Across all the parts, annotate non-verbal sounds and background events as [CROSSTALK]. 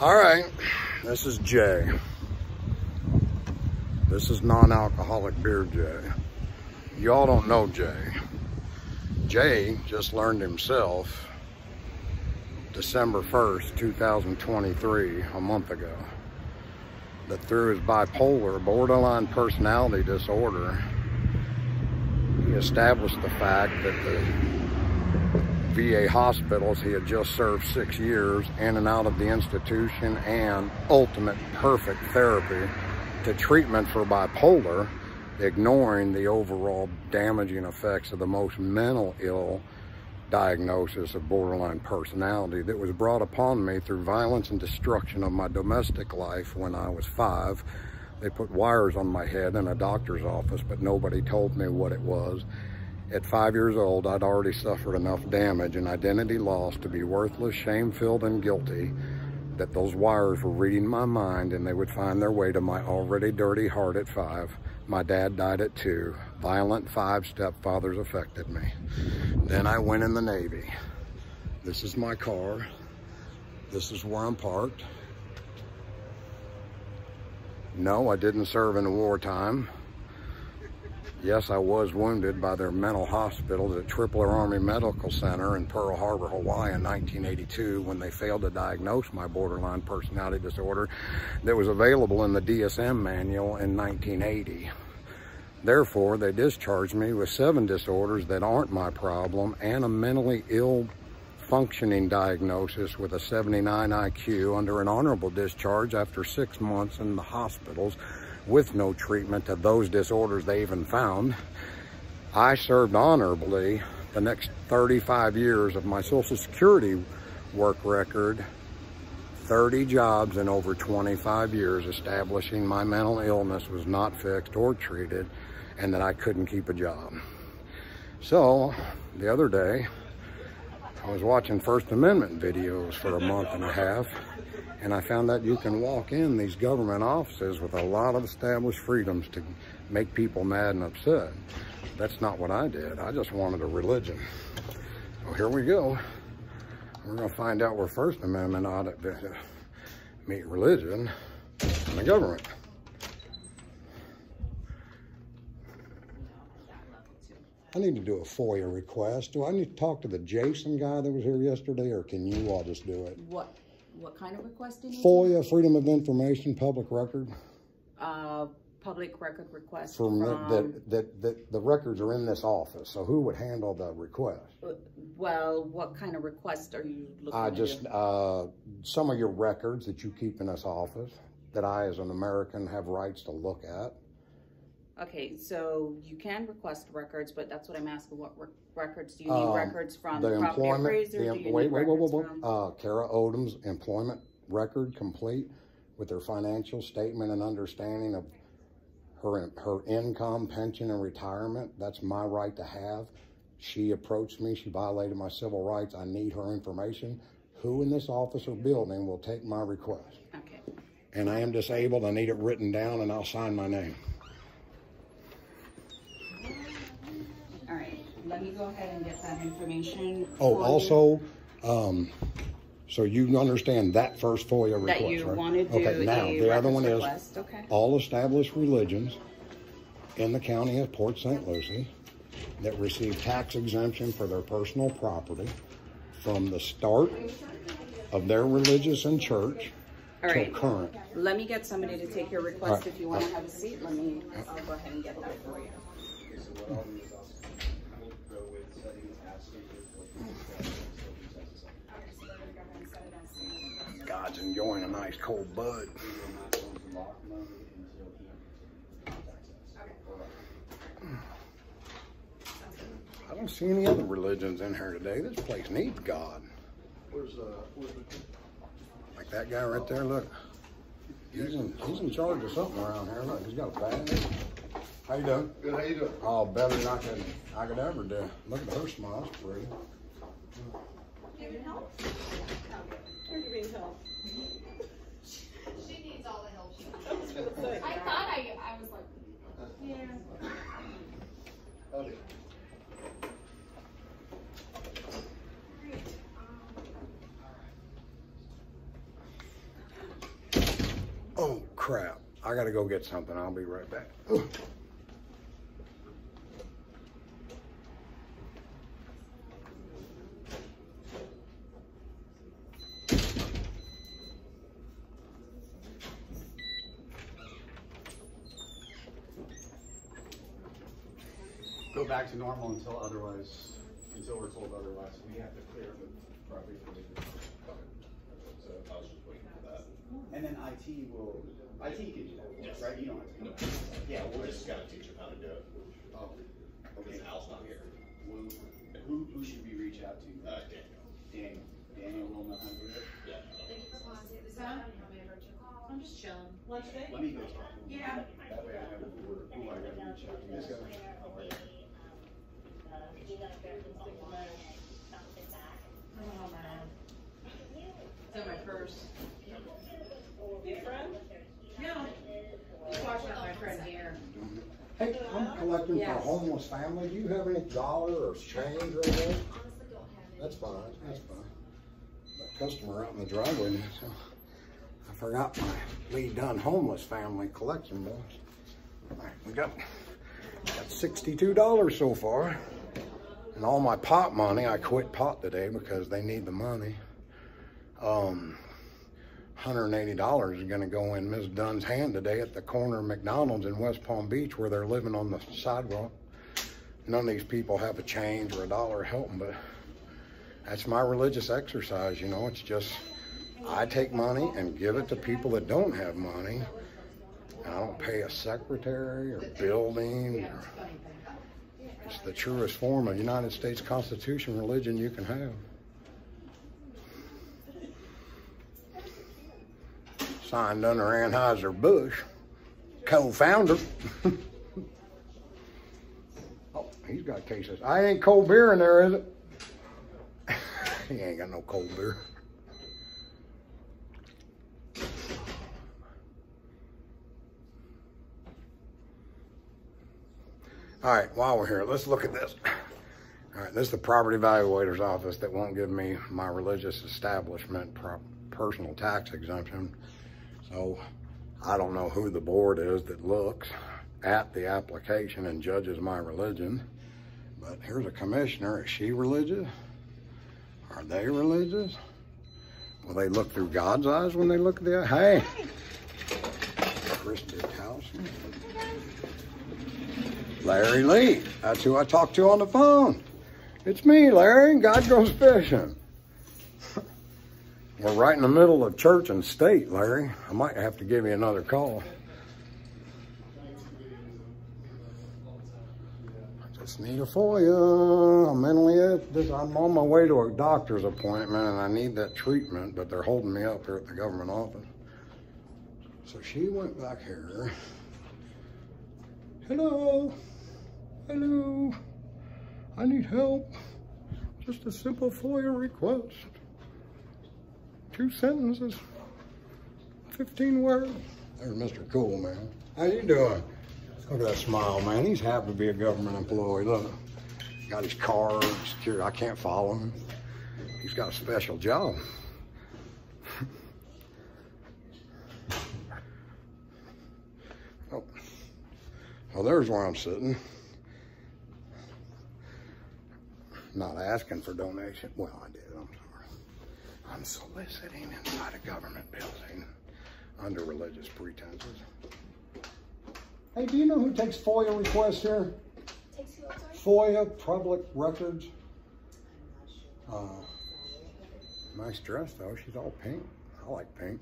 All right, this is Jay. This is non-alcoholic beer Jay. Y'all don't know Jay. Jay just learned himself December 1st, 2023, a month ago, that through his bipolar borderline personality disorder, he established the fact that the VA hospitals he had just served six years in and out of the institution and ultimate perfect therapy to treatment for bipolar, ignoring the overall damaging effects of the most mental ill diagnosis of borderline personality that was brought upon me through violence and destruction of my domestic life when I was five. They put wires on my head in a doctor's office, but nobody told me what it was. At five years old, I'd already suffered enough damage and identity loss to be worthless, shame-filled, and guilty that those wires were reading my mind and they would find their way to my already dirty heart at five. My dad died at two. Violent five stepfathers affected me. Then I went in the Navy. This is my car. This is where I'm parked. No, I didn't serve in wartime. Yes, I was wounded by their mental hospitals at Tripler Army Medical Center in Pearl Harbor, Hawaii in 1982 when they failed to diagnose my borderline personality disorder that was available in the DSM manual in 1980. Therefore, they discharged me with seven disorders that aren't my problem and a mentally ill functioning diagnosis with a 79 IQ under an honorable discharge after six months in the hospitals with no treatment to those disorders they even found. I served honorably the next 35 years of my Social Security work record, 30 jobs in over 25 years establishing my mental illness was not fixed or treated and that I couldn't keep a job. So the other day, I was watching First Amendment videos for a month and a half and I found out you can walk in these government offices with a lot of established freedoms to make people mad and upset. That's not what I did. I just wanted a religion. So here we go. We're gonna find out where First Amendment ought to meet religion and the government. I need to do a FOIA request. Do I need to talk to the Jason guy that was here yesterday or can you all just do it? What, what kind of request do you? FOIA, Freedom of Information, Public Record. Uh, public record request From, from, that, that, that the records are in this office. So who would handle the request? well, what kind of request are you looking I just, uh, some of your records that you keep in this office that I, as an American, have rights to look at. Okay, so you can request records, but that's what I'm asking, what re- records, do you need Um, records from The property employment, appraiser? the, Do em- you wait, need wait, wait, wait, wait. Uh, Kara Odom's employment record complete with her financial statement and understanding of her, her income, pension, and retirement. That's my right to have. She approached me, she violated my civil rights. I need her information. Who in this office or building will take my request? Okay, And I am disabled, I need it written down and I'll sign my name. all right, let me go ahead and get that information. Oh, also, um, so you understand that first FOIA request, That you right? wanna do Okay, now, a the other records one is, request, okay. all established religions in the county of Port St. Lucie that receive tax exemption for their personal property from the start of their religious and church All till right. current. Let me get somebody to take your request. If you want to have a seat, let me, I'll go ahead and get that for you. God's enjoying a nice cold bud. I don't see any other religions in here today. This place needs God. Like that guy right there, look. He's in, he's in charge of something around here. Look, he's got a badge. How you doing? good, how you doing? Oh, better than I could, I could ever do. Look at her smile, it's pretty. She needs all the help she [LAUGHS] can. I thought I, I was like, yeah. Howdy. Oh, crap. I gotta go get something. I'll be right back. go back to normal until otherwise, until we're told otherwise. We have to clear the property for legal. So I was just waiting for that. And then IT will, IT can do that, Yes. right? You don't have to. No. Yeah, we'll We're just, just gotta teach them how to do it, oh, because okay. Al's not here. Who, who, who should we reach out to? Uh, Daniel. Daniel, Daniel will know how to do it. Yeah. Thank you for calling. Is that how may I direct your call? I'm just chilling. Lunch day? Let me go talk to him. Yeah. That way I know who, who I gotta reach out to. Yes, go. Oh, man. It's in my purse. Your friend? No. Just watching out my friend here. Hey, I'm collecting for a Yes. homeless family. Do you have any dollar or change or anything? Honestly, don't have any. That's fine, that's fine. That customer out in the driveway, so I forgot my Lee Dunn homeless family collection box. All right, we got, got sixty-two dollars so far. And all my pot money, I quit pot today because they need the money. Um, hundred and eighty dollars is gonna go in Ms. Dunn's hand today at the corner of McDonald's in West Palm Beach where they're living on the sidewalk. None of these people have a change or a dollar to help them, but that's my religious exercise, you know. It's just I take money and give it to people that don't have money. I don't pay a secretary or building. Or, it's the truest form of United States Constitution religion you can have. Signed under Anheuser-Busch, co-founder. [LAUGHS] oh, he's got cases. I ain't cold beer in there, is it? [LAUGHS] he ain't got no cold beer. All right, while we're here, let's look at this. All right, this is the property evaluator's office that won't give me my religious establishment personal tax exemption. So I don't know who the board is that looks at the application and judges my religion. But here's a commissioner. Is she religious? Are they religious? Will they look through God's eyes when they look at the Hey! Christy Towson. Larry Lee. That's who I talked to on the phone. It's me, Larry. God goes fishing. [LAUGHS] We're right in the middle of church and state, Larry. I might have to give you another call. I just need a FOIA. I'm mentally ill. I'm on my way to a doctor's appointment and I need that treatment, but they're holding me up here at the government office. So she went back here. Hello. Hello. I need help. Just a simple FOIA request. Two sentences. 15 words. There's Mr. Cool, man. How you doing? Look at that smile, man. He's happy to be a government employee. Look. Got his card, secure. I can't follow him. He's got a special job. [LAUGHS] oh. Well, there's where I'm sitting. Not asking for donation. Well, I did. I'm sorry. I'm soliciting inside a government building under religious pretenses. Hey, do you know who takes FOIA requests here? Takes outside? FOIA public records. Uh, nice dress though. She's all pink. I like pink.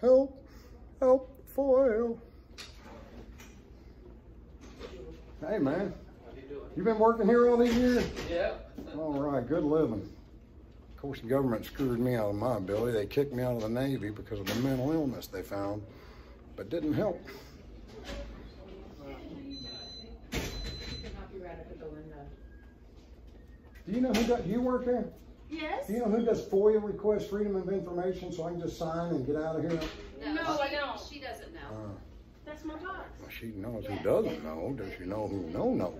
Help! Help! FOIA! Hey man, you been working here all these years? Yeah. All right, good living. Of course, the government screwed me out of my ability. They kicked me out of the Navy because of the mental illness they found, but didn't help. Do you know who does, do you work here? Yes? Do you know who does FOIA request freedom of information so I can just sign and get out of here? No, I don't. She doesn't know. Uh, That's my box. well, she knows who doesn't know. Does she know who no knows?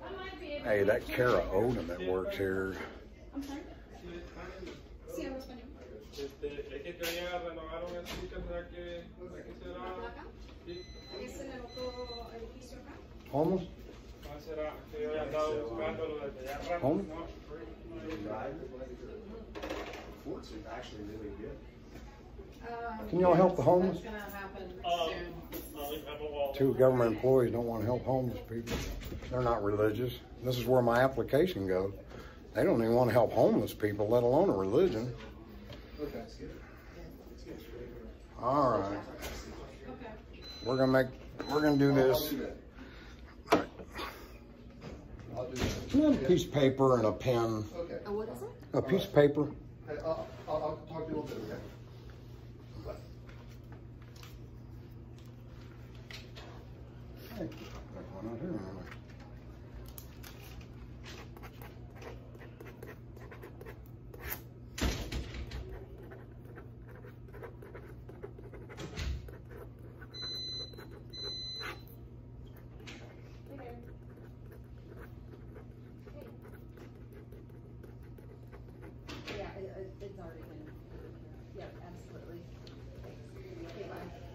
I might be able Hey, that Kara Odom that works here, Sí, hablo español. Este, es que quería renovar un sticker, ¿será que, ¿será que será? ¿Acá? Sí, ¿Es en el otro edificio acá? homeless? ¿cuál será? Que yo había andado buscándolo desde ya rato, Home? ¿no? Forts are actually really good. Um, Can y'all help the homeless? That's gonna happen Um, soon. I'll leave that all. Two government employees don't want to help homeless people. They're not religious. This is where my application goes. They don't even want to help homeless people, let alone a religion. Okay. All right, Okay. we're gonna make, we're gonna do this. do. All right. I'll do that. Can I have a piece of paper and a pen? Okay. Uh, what is it? A piece of paper? Hey, I'll, I'll, I'll talk to you a little bit, okay? Hey, got one out here, haven't I? Yeah, it, it, it's already been, yeah, absolutely. Thanks. Okay, bye.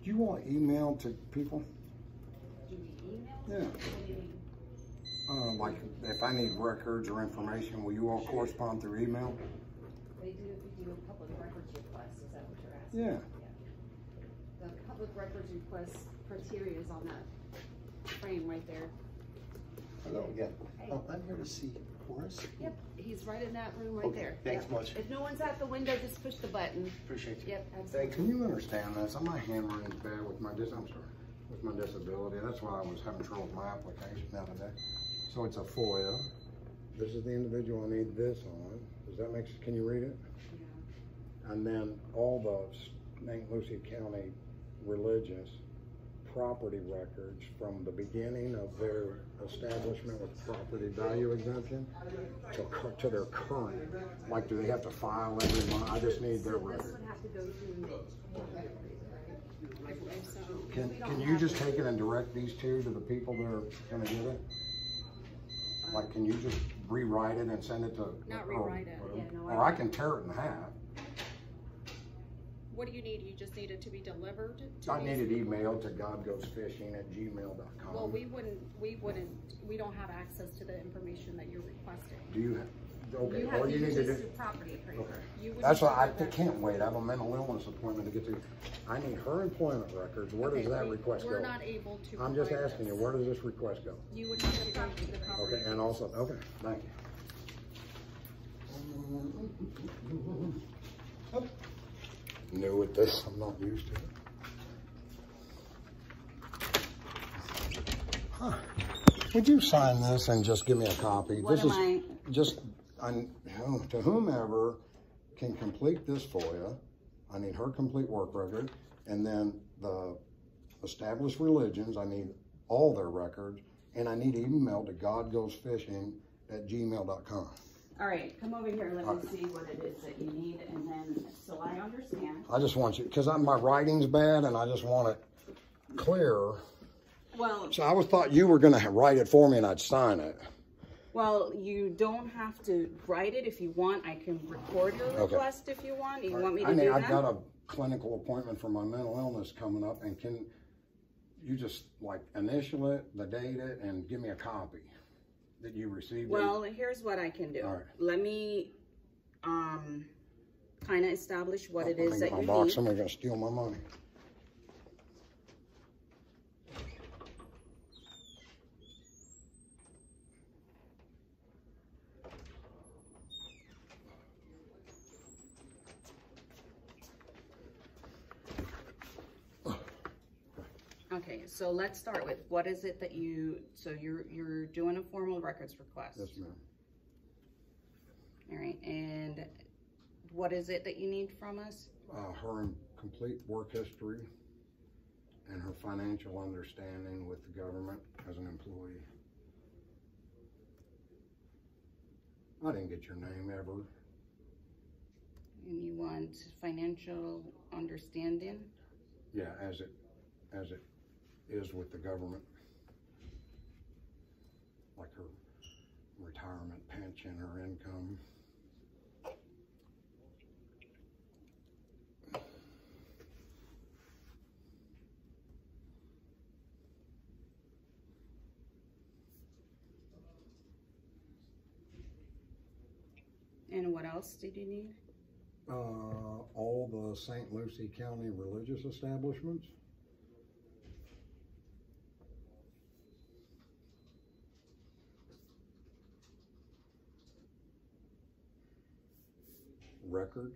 Do you want email to people? Do we email? Yeah. What do you mean? Uh, like, if I need records or information, will you all correspond through email? They do, we do a public records request, is that what you're asking? Yeah. The public records request criteria is on that frame right there. Hello again. Oh, I'm here to see Horace. Yep, he's right in that room right Okay, there. thanks Yep. much. If no one's at the window, just push the button. Appreciate you. Yep, Thank absolutely. Can you understand this? My handwriting's bad with my dis, I'm sorry, with my disability. That's why I was having trouble with my application the other day. So it's a FOIA. This is the individual I need this on. Does that make, sense? can you read it? Yeah. And then all the St. Lucie County religious property records from the beginning of their establishment with property value exemption to, to their current. Like, do they have to file every month? I just need their record. would have to go through. I believe so. Can, can you just take it and direct these two to the people that are gonna get it? Like, can you just rewrite it and send it to? Not or- rewrite it. Yeah, no, Or I- I can tear it in half. What do you need? You just need it to be delivered? to I these need it people? emailed to godgoesfishing@gmail.com. Well, we wouldn't, we wouldn't, we don't have access to the information that you're requesting. Do you have, okay, You all have to you need to do, through property appraisal. okay. That's why I that. can't wait. I have a mental illness appointment to get to. I need her employment records. Where does that we- request We're go? not able to. I'm just provide asking you, where does this request go? You would have to go to the property. Okay, and also, okay, thank you. New with this, I'm not used to it. Huh. Would you sign this and just give me a copy? What This am is I, Just, I- to whomever can complete this FOIA, I need her complete work record, and then the established religions, I need all their records, and I need an email to godgoesfishing@gmail.com. all right, come over here, let me Okay. see what it is that you need, and then, so I understand. I just want you, because my writing's bad, and I just want it clear. Well, So I was thought you were gonna write it for me and I'd sign it. well, you don't have to write it if you want, I can record your Okay. request if you want, you want me I to need, do I've got a clinical appointment for my mental illness coming up, and can you just like initial it, the date it, and give me a copy that you received? it? Well, here's what I can do. All right. Let me, um, kinda establish what it me that you box. need. Somebody's gonna steal my money. Okay, so let's start with, what is it that you, so you're, you're doing a formal records request? Yes, ma'am. All right, and what is it that you need from us? Uh, her complete work history and her financial understanding with the government as an employee. I didn't get your name ever. And you want financial understanding? Yeah, as it, as it is with the government. Like her retirement pension, her income. And what else did you need? Uh, all the St. Lucie County religious establishments. Record.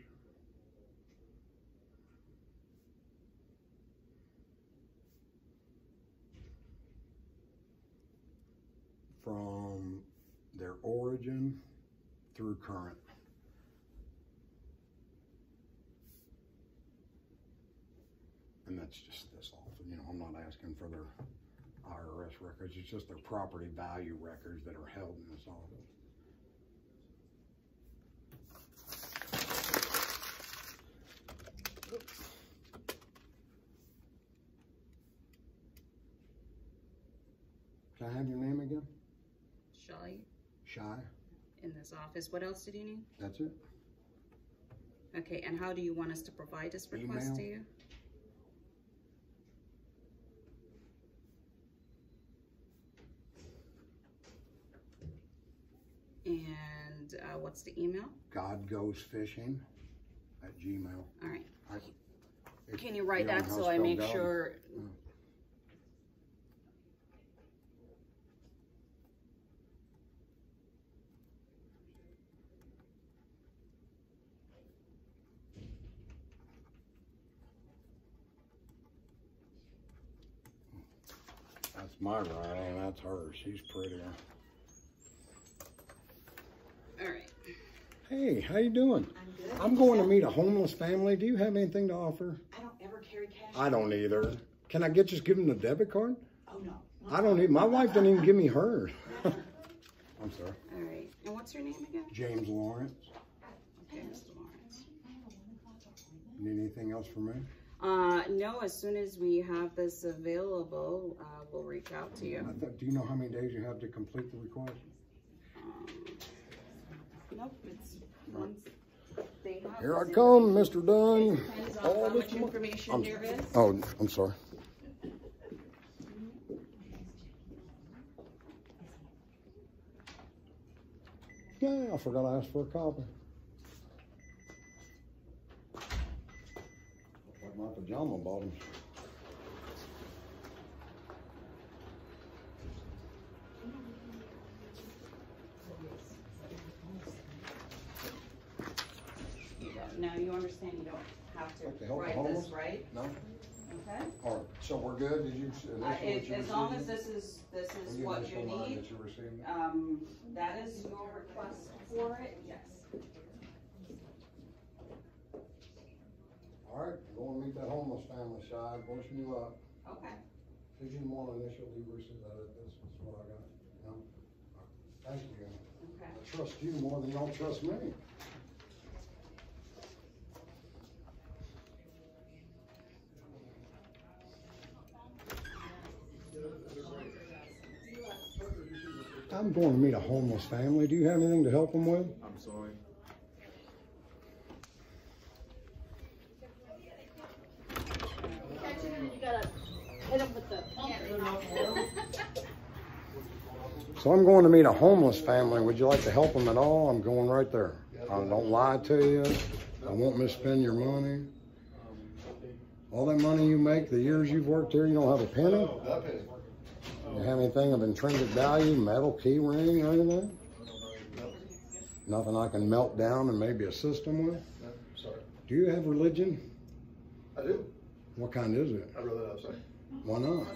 From their origin through current. And that's just this often, you know, I'm not asking for their IRS records, it's just their property value records that are held in this office. Can I have your name again? Shelly, Shy? in this office, what else did you need? That's it? Okay, and how do you want us to provide this request Email. to you? And, uh, what's the email? God goes fishing at Gmail. All right, I- can you write that so I make God, sure? Mm. That's my writing, that's hers, she's prettier. All right, Hey, how you doing? I'm good. I'm going to meet a homeless family. Do you have anything to offer? I don't ever carry cash. I don't either. Can I get just give them the debit card? Oh, no. I don't need. My wife didn't even give me hers. [LAUGHS] I'm sorry. all right, and what's your name again? James Lawrence. Okay, Mr. Lawrence. Need anything else from me? Uh, no, as soon as we have this available, uh, we'll reach out to I you. thought, do you know how many days you have to complete the request? Um, Nope, it's once they have. Here I come, Mr. Dunn. Depends on All how much information I'm- there is. Oh, I'm sorry. Yeah, I forgot I asked for a copy. Like my pajama bottoms. You don't- Now, you understand you don't have to to help the write homeless? this, right? No? Okay? All right, so we're good? Did you, is this Uh, what if- you As long as received? this is, this Will is you what initial you mine need, That you received? um, that is your request for it, yes. All right, go and meet that homeless family, side, wishing you luck. Okay. Did you want initial you received that, this is what I got, no? Thank you. Okay. I trust you more than y'all trust me. I'm going to meet a homeless family. Do you have anything to help them with? I'm sorry. You gotta hit them with the So I'm going to meet a homeless family. Would you like to help them at all? I'm going right there. I don't lie to you. I won't misspend your money. All that money you make, the years you've worked here, you don't have a penny? You have anything of intrinsic value, metal key ring or anything? Nothing I can melt down and maybe assist them with? Do you have religion? I do. What kind is it? Rather not say. Why not?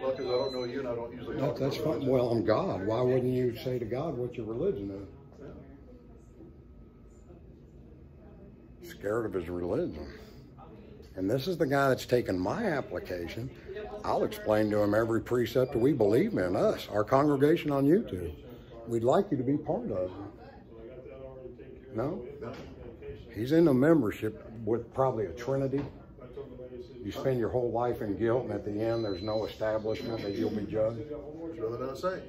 Well, because I don't know you and I don't usually talk that's about fine. religion. Well, I'm God. Why wouldn't you say to God what your religion is? Scared of his religion. And this is the guy that's taken my application. I'll explain to him every precept that we believe in, us, our congregation on YouTube. We'd like you to be part of it. No? He's in a membership with probably a Trinity. You spend your whole life in guilt, and at the end, there's no establishment that you'll be judged. I'd rather not say.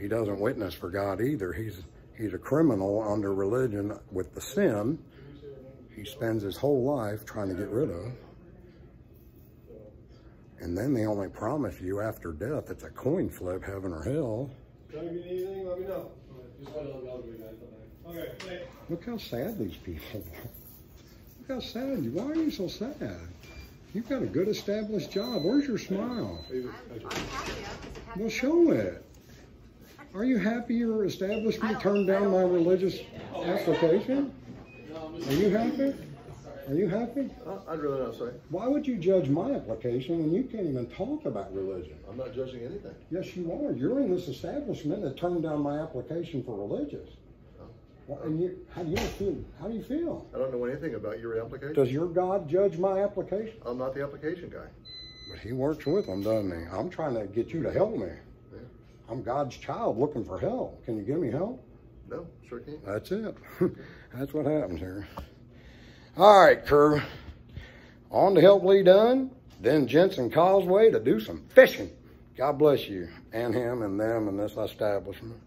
He doesn't witness for God either. He's he's a criminal under religion with the sin he spends his whole life trying to get rid of. And then they only promise you after death it's a coin flip, heaven or hell. Trying to get anything, let me let me know, guys. Okay, thanks. Look how sad these people are. Look how sad. Why are you so sad? You've got a good established job. Where's your smile? Well, show it. Are you happy your establishment turned down my religious application? Are you happy? Are you happy? Uh, I'd rather not say. Why would you judge my application when you can't even talk about religion? I'm not judging anything. Yes, you are. You're in this establishment that turned down my application for religious. Well, and you, how do you feel? How do you feel? I don't know anything about your application. Does your God judge my application? I'm not the application guy. But he works with them, doesn't he? I'm trying to get you to help me. Yeah. I'm God's child looking for help. Can you give me help? No, sure can't. That's it. [LAUGHS] That's what happens here. All right, crew. On to help Lee Dunn, then Jensen Causeway to do some fishing. God bless you and him and them and this establishment.